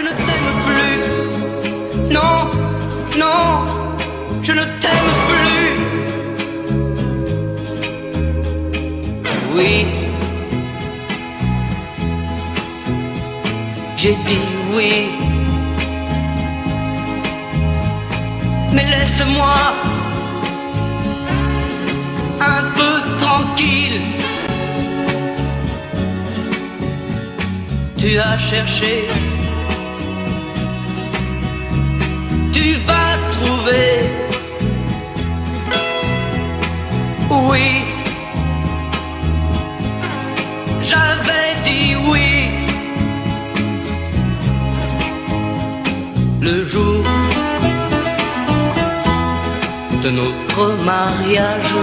je ne t'aime plus. Non, non, je ne t'aime plus. Oui, j'ai dit oui. Mais laisse-moi un peu tranquille. Tu as cherché notre mariage.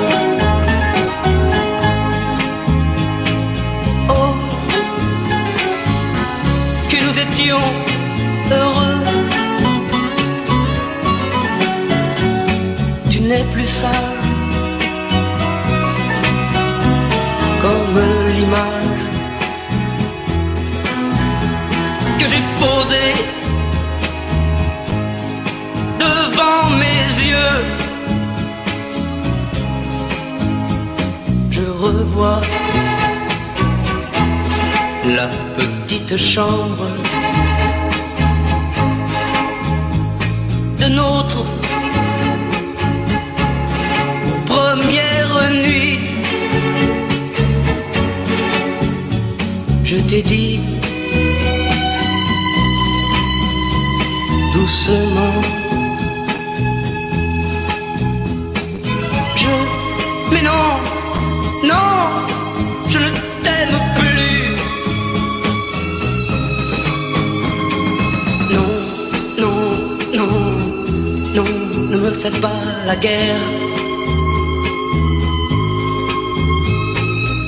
Oh, que nous étions heureux. Tu n'es plus sage comme l'image que j'ai posée la petite chambre de notre première nuit. Je t'ai dit doucement. Fais pas la guerre.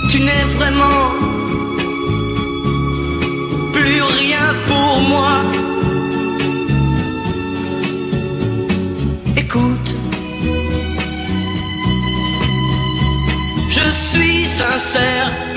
Tu n'es vraiment plus rien pour moi. Écoute, je suis sincère.